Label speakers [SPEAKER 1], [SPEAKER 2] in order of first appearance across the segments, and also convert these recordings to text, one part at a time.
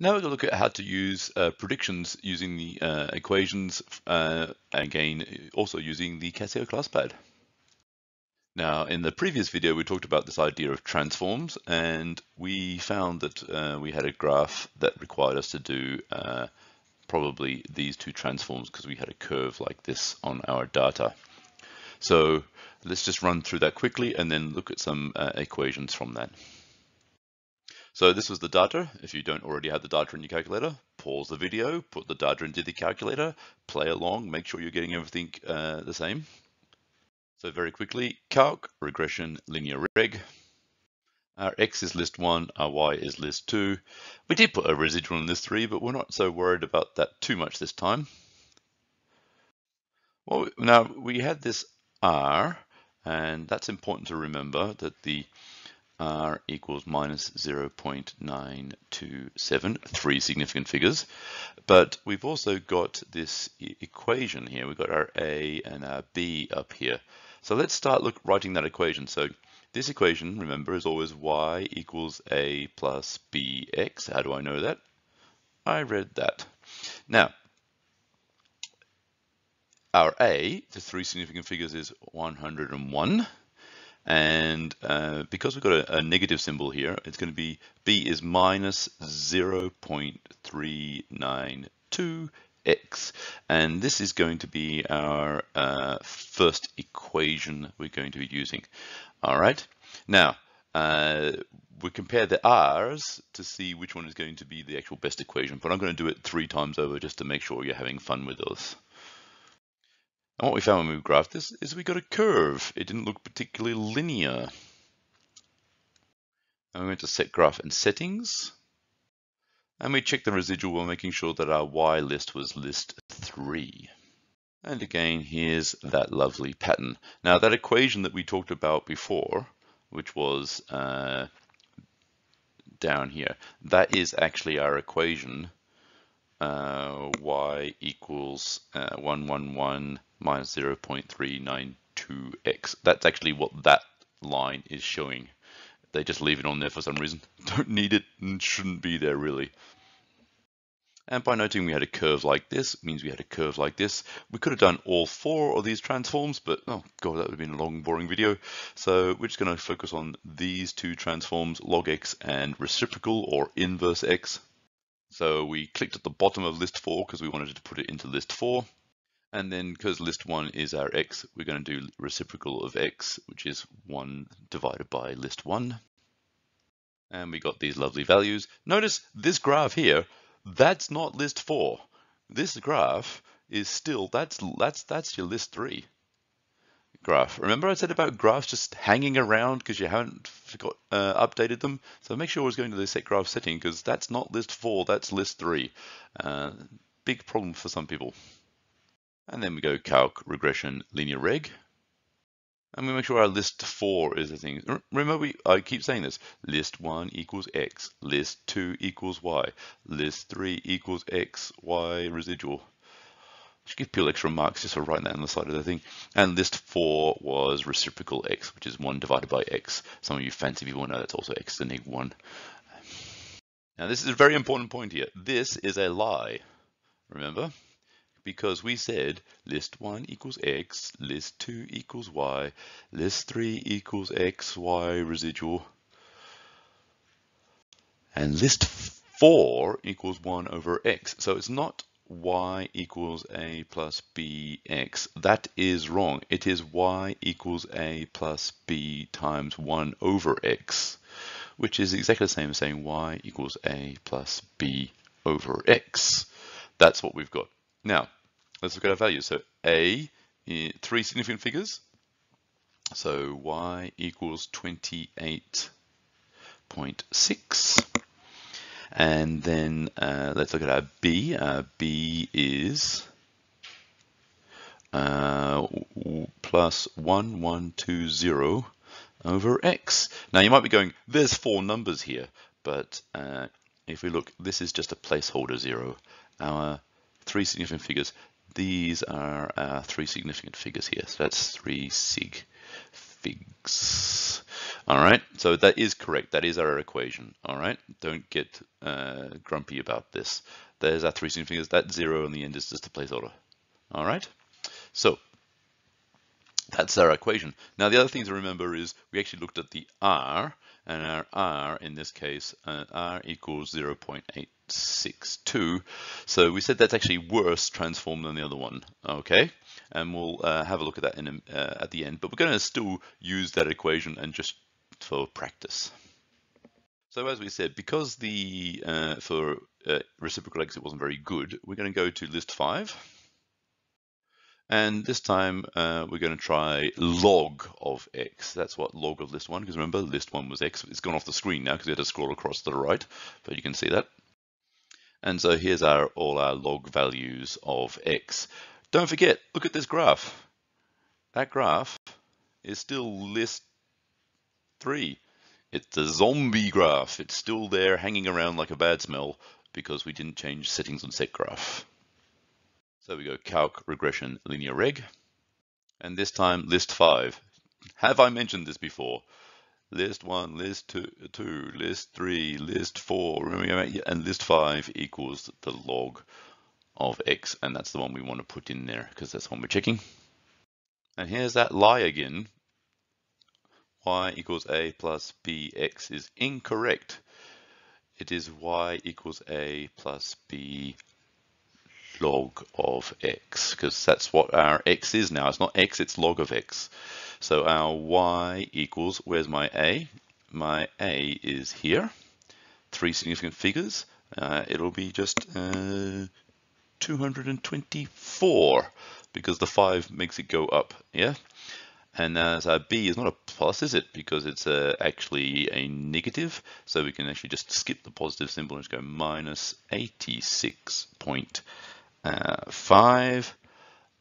[SPEAKER 1] Now we're going to look at how to use uh, predictions using the uh, equations, uh, again, also using the Casio ClassPad. Now, in the previous video, we talked about this idea of transforms, and we found that uh, we had a graph that required us to do uh, probably these two transforms because we had a curve like this on our data. So let's just run through that quickly and then look at some uh, equations from that. So this was the data. If you don't already have the data in your calculator, pause the video, put the data into the calculator, play along, make sure you're getting everything uh, the same. So very quickly, calc, regression, linear reg. Our x is list 1, our y is list 2. We did put a residual in list 3, but we're not so worried about that too much this time. Well, now we had this r, and that's important to remember that the r equals minus 0.927, three significant figures. But we've also got this e equation here. We've got our a and our b up here. So let's start look, writing that equation. So this equation, remember, is always y equals a plus bx. How do I know that? I read that. Now, our a, the three significant figures, is 101. And uh, because we've got a, a, negative symbol here, it's going to be b is minus 0.392x. And this is going to be our uh, first equation we're going to be using. All right. Now, uh, we compare the r's to see which one is going to be the actual best equation, but I'm going to do it three times over just to make sure you're having fun with us. And what we found when we graphed this is we got a curve. It didn't look particularly linear. And we went to set graph and settings. And we checked the residual while making sure that our Y list was list 3. And again, here's that lovely pattern. Now that equation that we talked about before, which was uh, down here, that is actually our equation uh, y equals uh, 111 minus 0.392x. That's actually what that line is showing. They just leave it on there for some reason. Don't need it and shouldn't be there really. And by noting we had a curve like this, means we had a curve like this. We could have done all four of these transforms, but oh god, that would have been a long, boring video. So we're just going to focus on these two transforms, log x and reciprocal or inverse x. So we clicked at the bottom of list four because we wanted to put it into list four. And then because list one is our x, we're going to do reciprocal of x, which is one divided by list one. And we got these lovely values. Notice this graph here, that's not list four. This graph is still, that's, that's, that's your list three graph. Remember I said about graphs just hanging around because you haven't got uh, updated them? So make sure I was going to the set graph setting because that's not list four, that's list three. Uh, big problem for some people. And then we go calc, regression, linear reg. And we make sure our list four is the thing. Remember, we I keep saying this. List one equals x. List two equals y. List three equals x, y residual. Just give people extra marks just for writing that on the side of the thing. And list four was reciprocal x, which is one divided by x. Some of you fancy people know that's also x to the one. Now this is a very important point here. This is a lie, remember? Because we said list one equals x, list two equals y, list three equals x, y residual, and list four equals one over x. So it's not y equals a plus bx. That is wrong. It is y equals a plus b times 1 over x, which is exactly the same as saying y equals a plus b over x. That's what we've got. Now, let's look at our values. So a, three significant figures. So y equals 28.6. And then uh, let's look at our B. Uh, B is uh, plus 1120 over x. Now you might be going, there's four numbers here, but uh, if we look, this is just a placeholder zero. Our three significant figures, these are our three significant figures here. So that's three sig figs. All right, so that is correct. That is our equation. All right, don't get uh, grumpy about this. There's our three significant figures. That zero on the end is just a placeholder. All right, so that's our equation. Now the other thing to remember is we actually looked at the R, and our R in this case, uh, R equals 0.862. So we said that's actually worse transform than the other one. Okay, and we'll uh, have a look at that in a, uh, at the end. But we're going to still use that equation and just for practice. So as we said, because the uh, for uh, reciprocal x it wasn't very good, we're going to go to list five. And this time uh, we're going to try log of x. That's what log of list one, because remember list one was x. It's gone off the screen now because we had to scroll across to the right, but you can see that. And so here's our all our log values of x. Don't forget, look at this graph. That graph is still list three. It's a zombie graph. It's still there hanging around like a bad smell because we didn't change settings on set graph. So we go calc regression linear reg. And this time list five. Have I mentioned this before? List one, list two, two list three, list four, and list five equals the log of x. And that's the one we want to put in there because that's the one we're checking. And here's that lie again y equals a plus bx is incorrect. It is y equals a plus b log of x because that's what our x is now. It's not x, it's log of x. So our y equals, where's my a? My a is here, three significant figures. Uh, it'll be just uh, 224 because the 5 makes it go up, yeah? And as uh, B is not a plus, is it? Because it's uh, actually a negative. So we can actually just skip the positive symbol and just go minus 86.5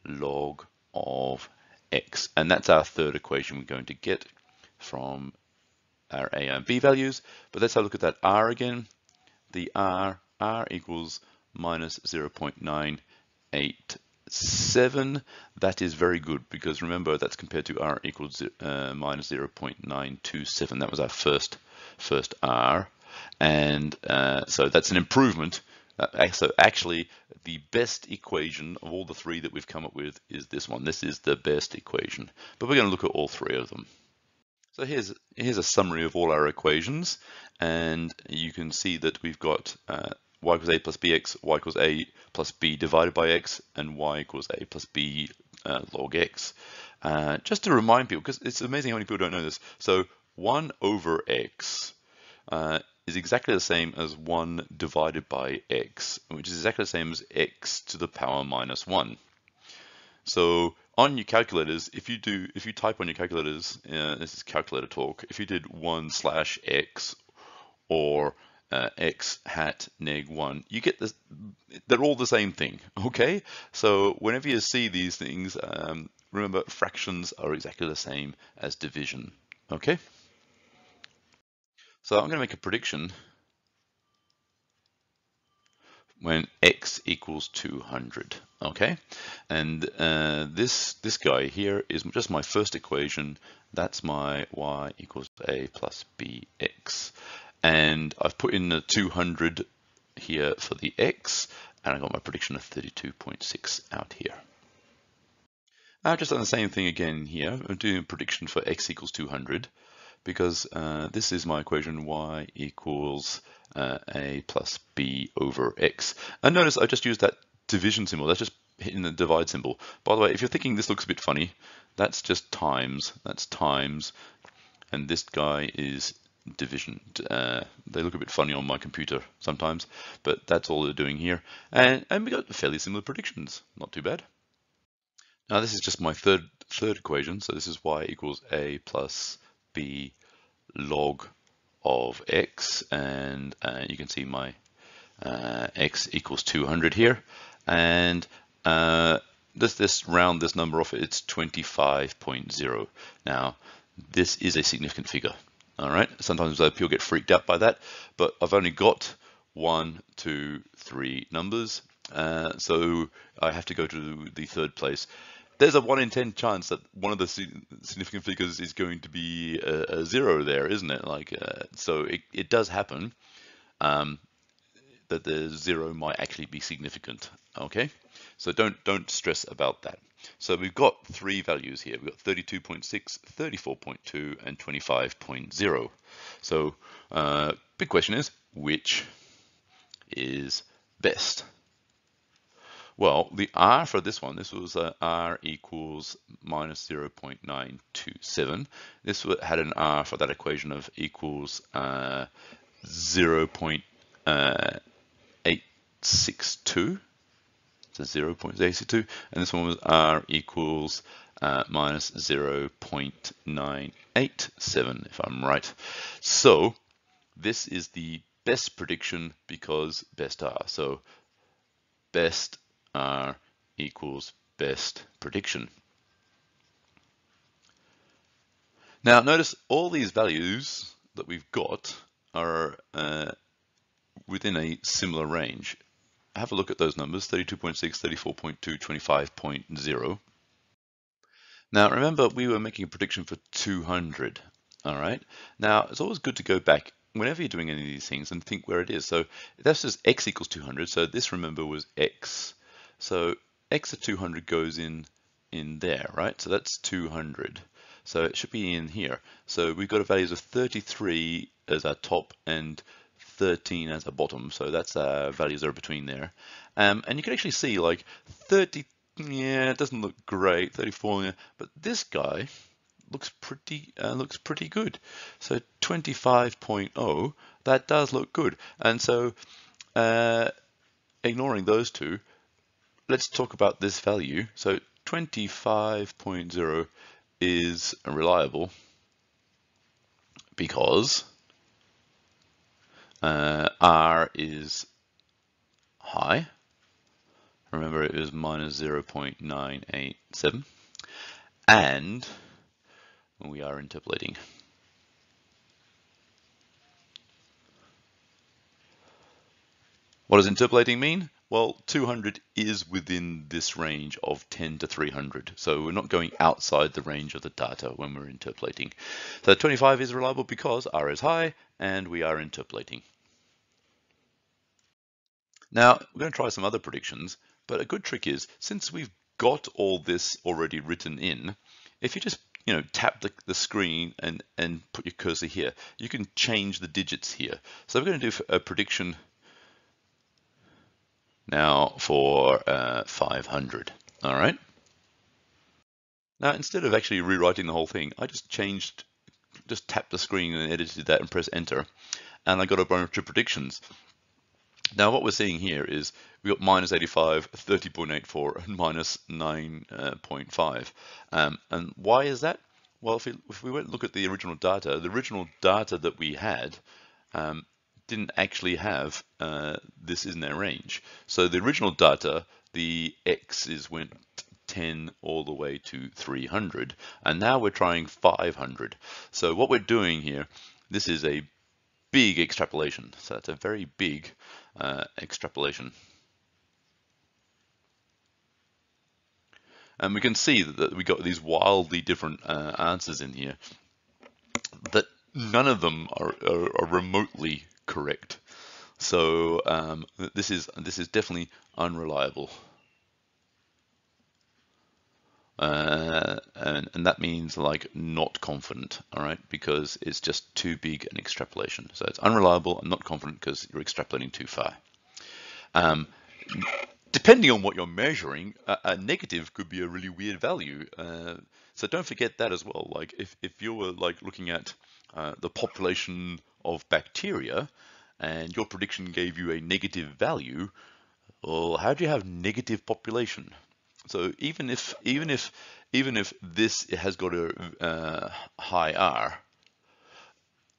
[SPEAKER 1] log of x. And that's our third equation we're going to get from our A and B values. But let's have a look at that R again. The R, R equals minus 0.987 7, that is very good because remember that's compared to r equals uh, minus 0.927. That was our first first r. And uh, so that's an improvement. Uh, so actually the best equation of all the three that we've come up with is this one. This is the best equation, but we're going to look at all three of them. So here's, here's a summary of all our equations, and you can see that we've got uh, y equals a plus bx, y equals a plus b divided by x, and y equals a plus b uh, log x. Uh, just to remind people, because it's amazing how many people don't know this. So 1 over x uh, is exactly the same as 1 divided by x, which is exactly the same as x to the power minus 1. So on your calculators, if you do, if you type on your calculators, uh, this is calculator talk, if you did 1 slash x or uh, x hat neg 1, you get this, they're all the same thing, okay? So whenever you see these things, um, remember fractions are exactly the same as division, okay? So I'm going to make a prediction when x equals 200, okay? And uh, this, this guy here is just my first equation. That's my y equals a plus bx and I've put in the 200 here for the X and I got my prediction of 32.6 out here. I've just done the same thing again here. I'm doing a prediction for X equals 200 because uh, this is my equation y equals uh, a plus b over x. And notice I just used that division symbol. That's just hitting the divide symbol. By the way, if you're thinking this looks a bit funny, that's just times. That's times. And this guy is division. Uh, they look a bit funny on my computer sometimes, but that's all they're doing here. And, and we got fairly similar predictions, not too bad. Now this is just my third third equation, so this is y equals a plus b log of x, and uh, you can see my uh, x equals 200 here, and uh, this this round this number off, it's 25.0. Now this is a significant figure. All right, sometimes uh, people get freaked out by that, but I've only got one, two, three numbers, uh, so I have to go to the third place. There's a one in 10 chance that one of the significant figures is going to be a, a zero there, isn't it? Like, uh, so it, it does happen um, that the zero might actually be significant. Okay, so don't don't stress about that. So we've got three values here. We've got 32.6, 34.2, and 25.0. So uh, big question is, which is best? Well, the R for this one, this was uh, R equals minus 0.927. This had an R for that equation of equals uh, 0.862. So 0.82. And this one was R equals uh, minus 0.987, if I'm right. So this is the best prediction because best R. So best R equals best prediction. Now notice all these values that we've got are uh, within a similar range. Have a look at those numbers, 32.6, 34.2, 25.0. Now remember we were making a prediction for 200, all right? Now it's always good to go back whenever you're doing any of these things and think where it is. So that's just x equals 200, so this remember was x. So x of 200 goes in in there, right? So that's 200. So it should be in here. So we've got a values of 33 as our top and 13 as a bottom. So that's our values that are between there. Um, and you can actually see like 30, yeah, it doesn't look great, 34, yeah, but this guy looks pretty uh, looks pretty good. So 25.0, that does look good. And so uh, ignoring those two, let's talk about this value. So 25.0 is reliable because uh, R is high. Remember it was minus 0.987 and we are interpolating. What does interpolating mean? Well, 200 is within this range of 10 to 300. So we're not going outside the range of the data when we're interpolating. So 25 is reliable because R is high and we are interpolating. Now, we're going to try some other predictions, but a good trick is, since we've got all this already written in, if you just you know, tap the, the screen and, and put your cursor here, you can change the digits here. So we're going to do a prediction now for uh, 500, all right? Now, instead of actually rewriting the whole thing, I just changed, just tapped the screen and edited that and press enter, and I got a bunch of predictions. Now, what we're seeing here is we got minus 85, 30.84, and minus 9.5. Um, and why is that? Well, if we, if we went look at the original data, the original data that we had um, didn't actually have uh, this in their range. So the original data, the x's went 10 all the way to 300, and now we're trying 500. So what we're doing here, this is a big extrapolation. So that's a very big uh, extrapolation. And we can see that we got these wildly different uh, answers in here that none of them are, are, are remotely correct. So um, this is this is definitely unreliable. Uh, and, and that means like not confident, all right, because it's just too big an extrapolation. So it's unreliable and not confident because you're extrapolating too far. Um, depending on what you're measuring, a, a, negative could be a really weird value. Uh, so don't forget that as well. Like if, if you were like looking at uh, the population of bacteria and your prediction gave you a negative value, well, how do you have negative population? So even if even if even if this has got a uh, high R,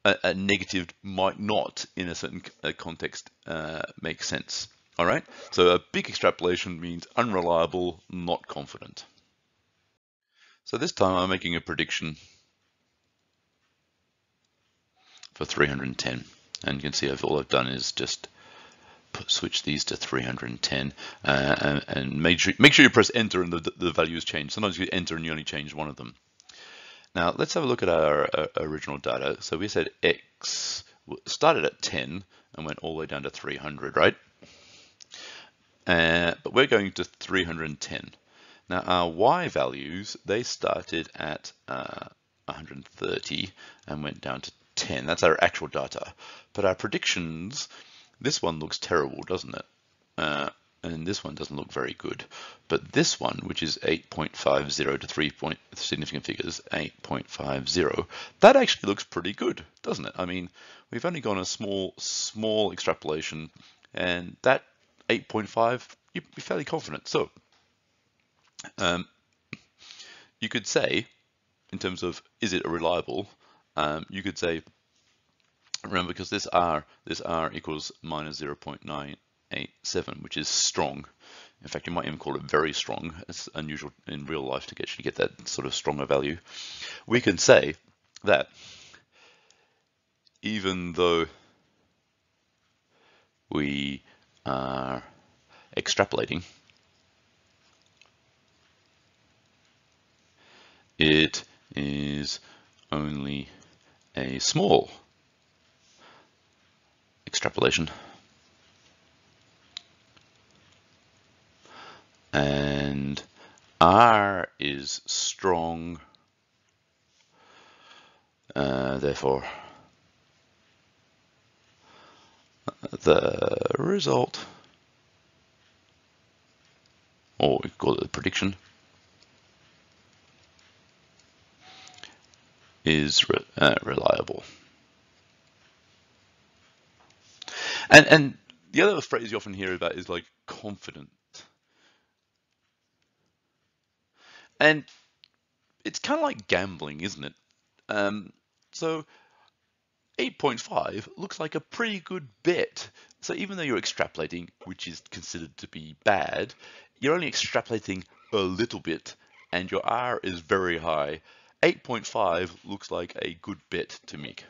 [SPEAKER 1] a, a, negative might not, in a certain context, uh, make sense. All right. So a big extrapolation means unreliable, not confident. So this time I'm making a prediction for 310. And you can see all I've done is just put, switch these to 310 uh, and, and, make sure make sure you press enter and the, the values change. Sometimes you enter and you only change one of them. Now let's have a look at our uh, original data. So we said x started at 10 and went all the way down to 300, right? Uh, but we're going to 310. Now our y values, they started at uh, 130 and went down to 10. That's our actual data. But our predictions, this one looks terrible, doesn't it? Uh, and this one doesn't look very good. But this one, which is 8.50 to 3 point significant figures, 8.50, that actually looks pretty good, doesn't it? I mean, we've only gone a small, small extrapolation, and that 8.5, you'd be fairly confident. So, um, you could say, in terms of is it a reliable, um, you could say, remember, because this R, this R equals minus 0.987, which is strong. In fact, you might even call it very strong. It's unusual in real life to get that sort of stronger value. We can say that even though we are extrapolating, it is only a small extrapolation. and R is strong, uh, therefore the result, or we call it the prediction, is re uh, reliable. And and the other phrase you often hear about is like confident And it's kind of like gambling, isn't it? Um, so 8.5 looks like a pretty good bet. So even though you're extrapolating, which is considered to be bad, you're only extrapolating a little bit and your R is very high. 8.5 looks like a good bet to make.